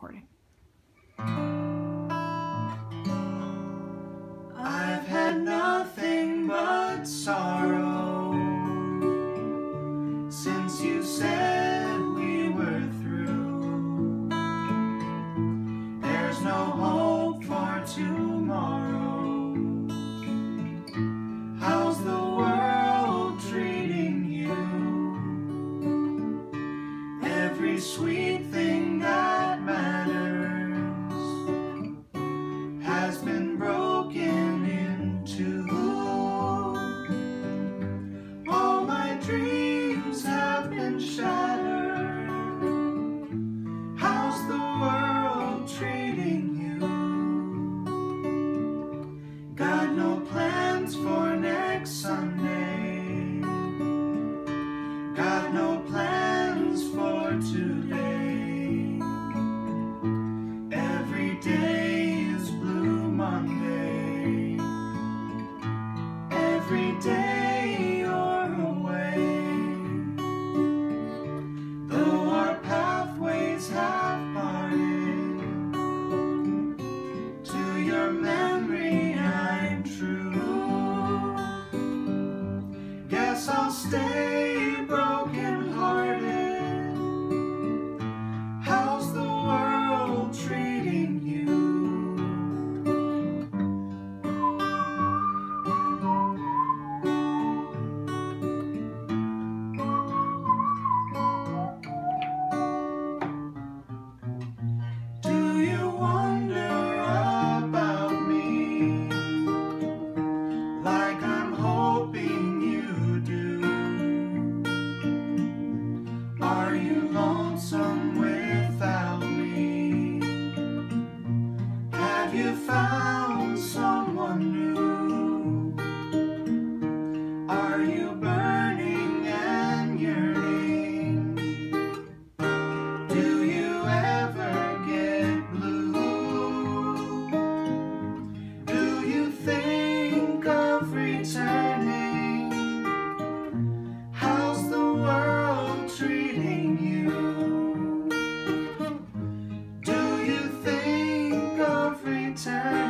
recording. I've had nothing but sorrow since you said we were through. There's no hope for tomorrow. How's the world treating you? Every sweet thing today. Every day is Blue Monday. Every day you're away. Though our pathways have parted, to your memory I'm true. Guess I'll stay you lonesome without me? Have you found someone new? time.